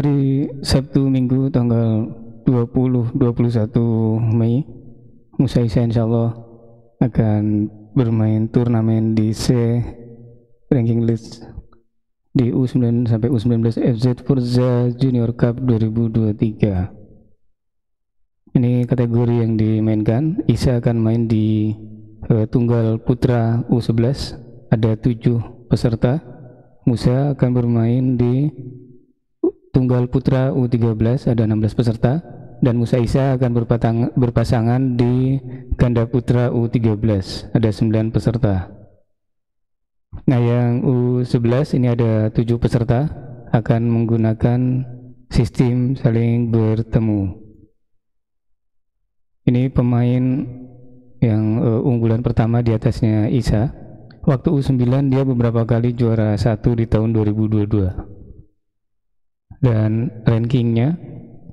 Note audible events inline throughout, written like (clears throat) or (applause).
hari Sabtu Minggu tanggal 20 21 Mei Musa Isa insya Allah akan bermain turnamen di C ranking list di U9 sampai U19 FZ Forza Junior Cup 2023 ini kategori yang dimainkan. Isa akan main di uh, tunggal putra U11 ada tujuh peserta. Musa akan bermain di tunggal putra U13 ada 16 peserta dan Musa Isa akan berpasangan di ganda putra U13 ada 9 peserta Nah yang U11 ini ada tujuh peserta akan menggunakan sistem saling bertemu. Ini pemain yang uh, unggulan pertama di atasnya Isa. Waktu U9 dia beberapa kali juara satu di tahun 2022. Dan rankingnya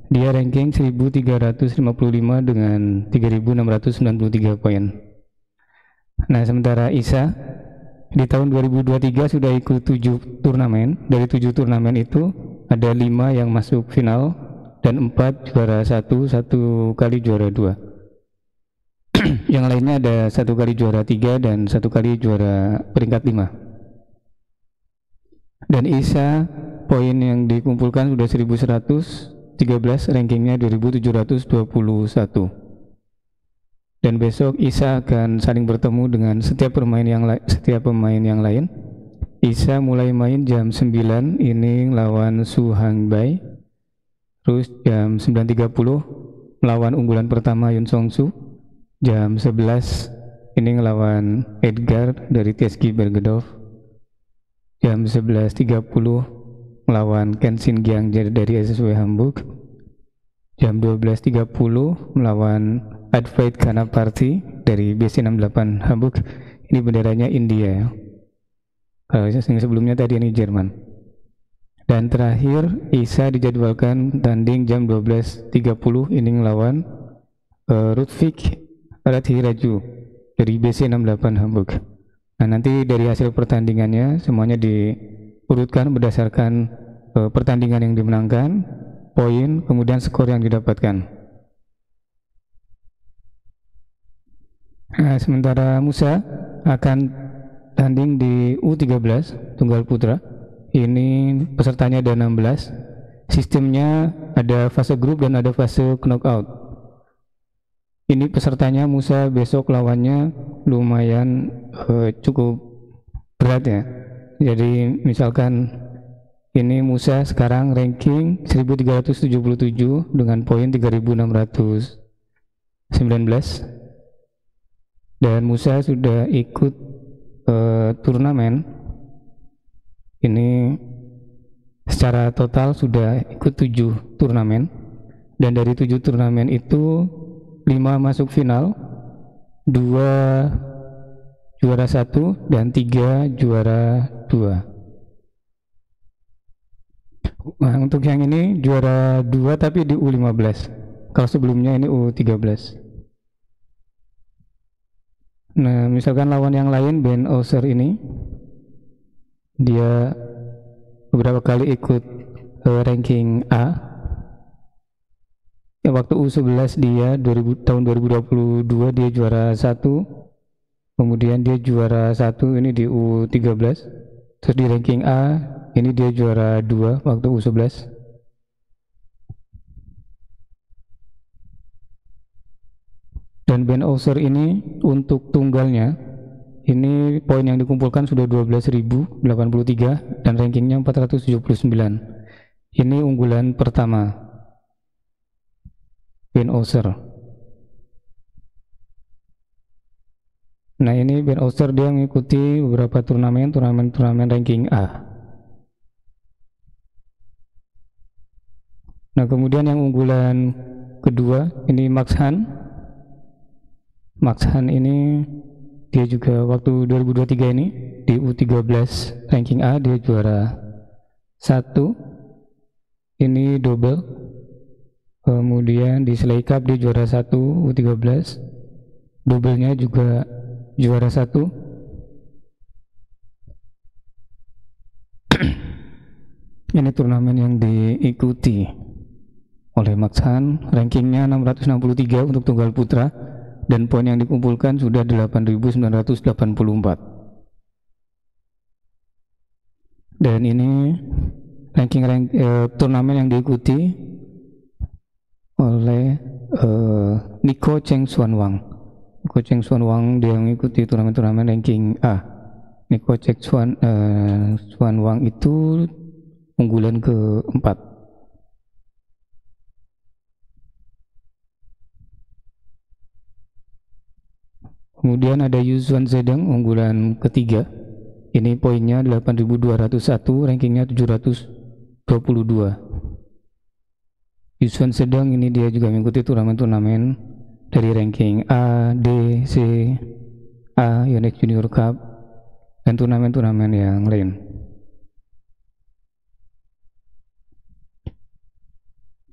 dia ranking 1355 dengan 3693 poin. Nah sementara Isa di tahun 2023 sudah ikut tujuh turnamen. Dari tujuh turnamen itu ada lima yang masuk final dan empat juara satu, satu kali juara dua. (clears throat) yang lainnya ada satu kali juara tiga dan satu kali juara peringkat lima. Dan Isa poin yang dikumpulkan sudah 1113, rankingnya 2721 dan besok Isa akan saling bertemu dengan setiap pemain yang setiap pemain yang lain. Isa mulai main jam 9 ini lawan Su Hangbai. Terus jam 9.30 melawan unggulan pertama Yun Song Su. Jam 11 ini ngelawan Edgar dari TSG Bergedorf. Jam 11.30 melawan Ken Shin Giang dari SSW Hamburg. Jam 12.30 melawan Advait Kana Party dari BC68 Hamburg. Ini benderanya India ya. Kalau yang sebelumnya tadi ini Jerman. Dan terakhir Isa dijadwalkan tanding jam 12.30 ini melawan uh, Rutfik Rathiraju dari BC68 Hamburg. Nah nanti dari hasil pertandingannya semuanya diurutkan berdasarkan uh, pertandingan yang dimenangkan, poin, kemudian skor yang didapatkan. Nah, sementara Musa akan tanding di U13 Tunggal Putra. Ini pesertanya ada 16. Sistemnya ada fase grup dan ada fase knockout. Ini pesertanya Musa besok lawannya lumayan uh, cukup berat ya. Jadi misalkan ini Musa sekarang ranking 1377 dengan poin 3619 dan Musa sudah ikut uh, turnamen. Ini secara total sudah ikut tujuh turnamen. Dan dari tujuh turnamen itu lima masuk final dua juara satu dan tiga juara dua nah untuk yang ini juara dua tapi di U15 kalau sebelumnya ini U13 Nah, misalkan lawan yang lain Ben Oser ini dia beberapa kali ikut uh, ranking A. Ya, waktu U11 dia 2000, tahun 2022 dia juara satu. Kemudian dia juara satu ini di U13. Terus di ranking A ini dia juara dua waktu U11. Dan Ben Oser ini untuk tunggalnya ini poin yang dikumpulkan sudah 12.083 dan rankingnya 479. Ini unggulan pertama Ben Oser. Nah ini Ben Oser dia mengikuti beberapa turnamen, turnamen-turnamen ranking A. Nah kemudian yang unggulan kedua ini Max Han Max Han ini dia juga waktu 2023 ini di U13 ranking A dia juara satu. Ini double. Kemudian di Slay Cup dia juara satu U13 doublenya juga juara satu. (clears throat) Ini turnamen yang diikuti oleh Max Han rankingnya 663 untuk tunggal putra. Dan poin yang dikumpulkan sudah 8984 dan ini ranking rank, eh, turnamen yang diikuti oleh eh, Nico Cheng Xuan Wang Nico Cheng Xuan Wang dia mengikuti turnamen-turnamen ranking A Nico Cheng Xuan, eh, Xuan Wang itu unggulan keempat Kemudian ada Yuzhuan Zedong unggulan ketiga. Ini poinnya 8201, rankingnya 722. Yuzhuan Zedong ini dia juga mengikuti turnamen-turnamen dari ranking A, D, C, A, Yonex Junior Cup, dan turnamen-turnamen yang lain.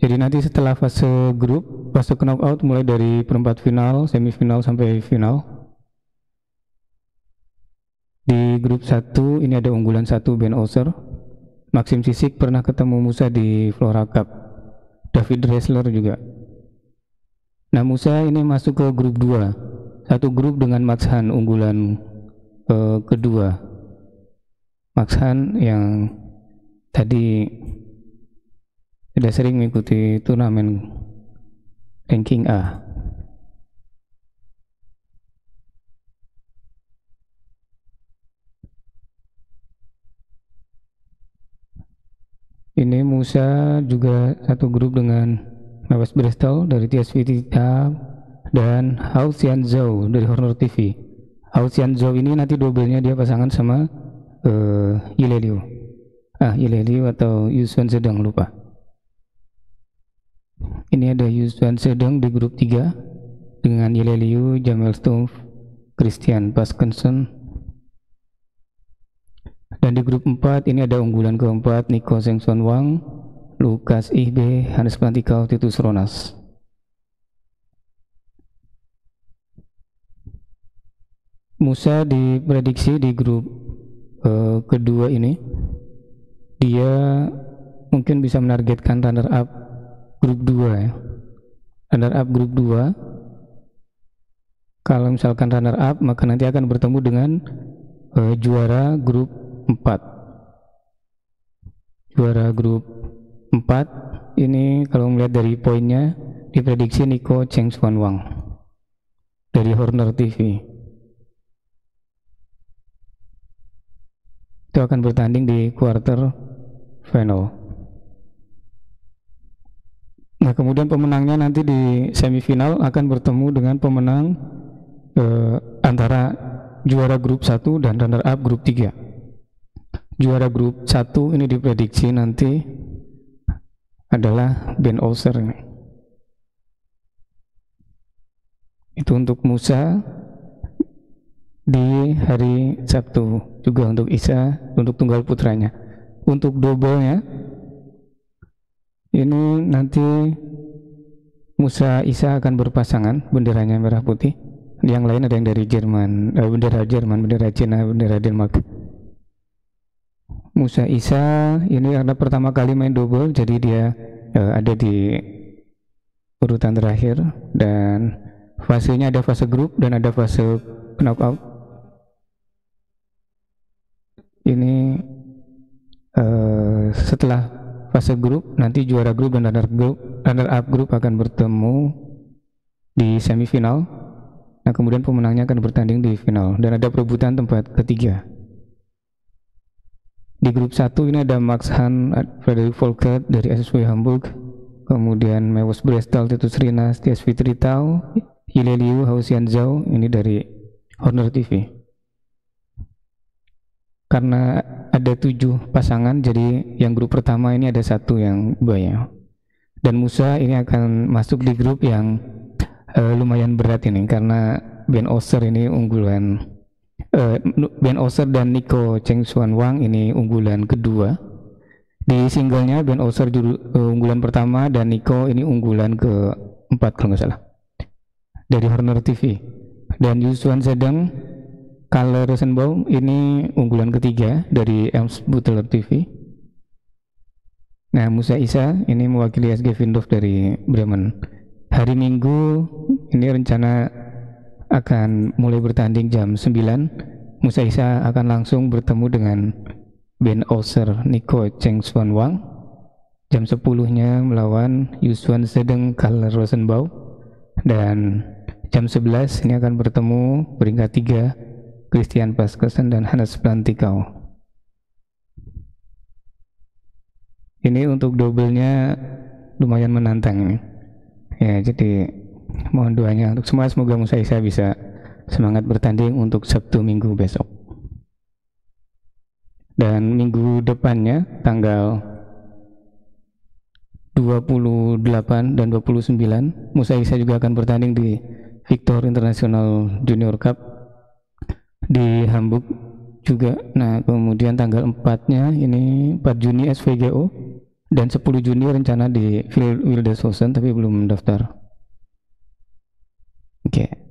Jadi nanti setelah fase grup, fase knockout mulai dari perempat final, semifinal sampai final. Di grup 1 ini ada unggulan satu Ben Oser. Maxim Sisik pernah ketemu Musa di Flora Cup. David Dressler juga. Nah Musa ini masuk ke grup 2. Satu grup dengan Max Han unggulan uh, kedua. Max Han yang tadi sudah sering mengikuti turnamen ranking A. Ini Musa juga satu grup dengan Mewes Bristol dari TSV Tita dan Hao Xian Zhou dari Horner TV. Hao Xian Zhou ini nanti dobelnya dia pasangan sama uh, Yile Liu. Ah, Yile Liu atau Yusuan sedang lupa. Ini ada Yuswan Sedang di grup 3 dengan Yile Liu, Jamel Stumpf, Christian Paskenson. Dan di grup 4 ini ada unggulan keempat Nico Sengson Wang, Lukas Ihbe, Hannes Plantikau, Titus Ronas. Musa diprediksi di grup uh, kedua ini. Dia mungkin bisa menargetkan runner up grup 2 ya. Runner up grup 2 kalau misalkan runner up maka nanti akan bertemu dengan uh, juara grup 4 juara grup 4 ini kalau melihat dari poinnya diprediksi Nico Cheng Xuan Wang dari Horner TV itu akan bertanding di quarter final Nah, kemudian pemenangnya nanti di semifinal akan bertemu dengan pemenang eh, antara juara grup 1 dan runner up grup 3. Juara grup 1 ini diprediksi nanti adalah Ben ini. Itu untuk Musa di hari Sabtu juga untuk Isa untuk tunggal putranya. Untuk double-nya ini nanti Musa Isa akan berpasangan benderanya merah putih yang lain ada yang dari Jerman eh, bendera Jerman bendera Cina bendera Denmark Musa Isa ini karena pertama kali main double jadi dia eh, ada di urutan terakhir. Dan fasenya ada fase grup dan ada fase knockout. Ini eh, setelah fase grup nanti juara grup dan runner grup runner up grup akan bertemu di semifinal. Nah kemudian pemenangnya akan bertanding di final. Dan ada perebutan tempat ketiga di grup satu ini ada Max Han, Frederick Volkert dari SSW Hamburg kemudian Mewes Brestol, Titus Rinas, TSV Tritau Yile Liu, Hausian Zhao ini dari Horner TV karena ada tujuh pasangan jadi yang grup pertama ini ada satu yang buaya dan Musa ini akan masuk di grup yang uh, lumayan berat ini karena Ben Oser ini unggulan uh, Ben Oser dan Nico Cheng Xuan Wang ini unggulan kedua di singlenya Ben Oser juru, uh, unggulan pertama dan Nico ini unggulan keempat kalau nggak salah dari Horner TV dan Yusuan sedang Kalle Rosenbaum ini unggulan ketiga dari Ems Butler TV. Nah, Musa Isa ini mewakili SG Vindov dari Bremen. Hari Minggu ini rencana akan mulai bertanding jam 9. Musa Isa akan langsung bertemu dengan Ben Oser Nico Cheng Swan Wang. Jam 10-nya melawan Yuswan Sedeng Karl Rosenbau. Dan jam 11 ini akan bertemu peringkat 3 Christian Paskesen dan Hannes Plantikau. Ini untuk doublenya lumayan menantang ini. Ya, jadi mohon doanya untuk semua semoga Musa Isa bisa semangat bertanding untuk Sabtu Minggu besok. Dan minggu depannya tanggal 28 dan 29 Musa Isa juga akan bertanding di Victor International Junior Cup di Hamburg juga. Nah, kemudian tanggal 4-nya ini 4 Juni SVGO dan 10 Juni rencana di Wildeshausen tapi belum mendaftar. Okay.